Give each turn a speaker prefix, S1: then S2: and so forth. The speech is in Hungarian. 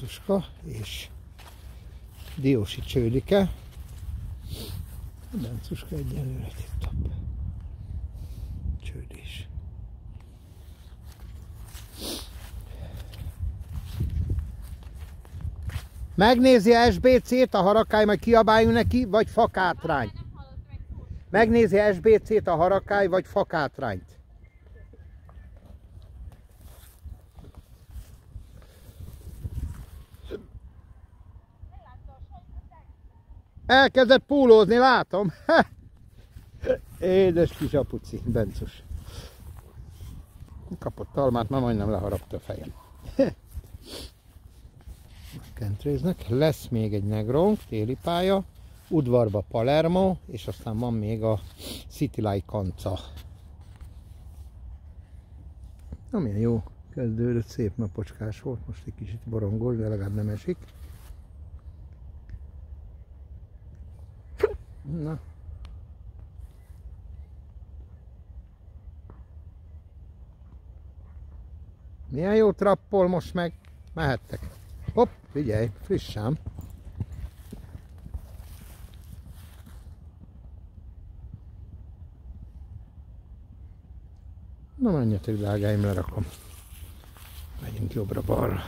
S1: Bencuska és Diósi csődike. A Bencuska egyenlőre tipp Csődés. Megnézi a SBC-t, a harakály, majd kiabáljunk neki, vagy fakátrányt. Megnézi SBC-t, a harakály, vagy fakátrányt. Elkezdett púlózni, látom. Édes kis apuci, Bencus. Kapott almát, ma majdnem leharapta a fejem. Kentréznek. Lesz még egy negronk, téli pálya, udvarba Palermo, és aztán van még a City Light kanca. Na milyen jó kezdődött, szép napocskás volt, most egy kicsit borongos, de legalább nem esik. Na. Milyen jó trappol most meg. Mehettek. Hopp, figyelj, frissám. Na menjetek drágáim, lerakom. Megyünk jobbra-balra.